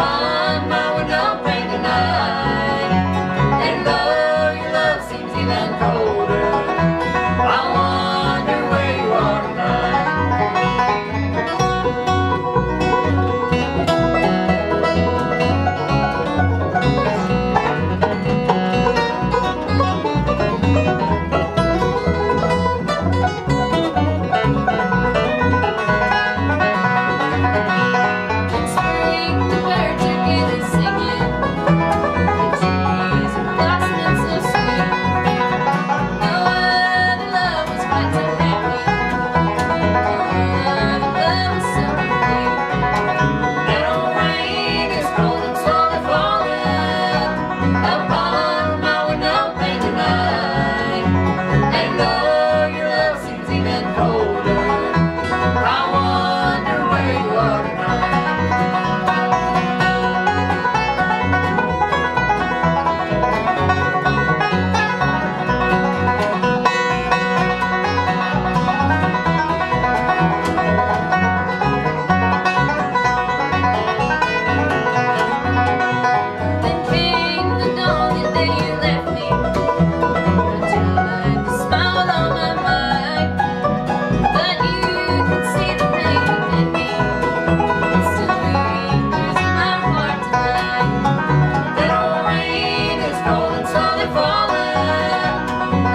아.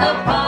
upon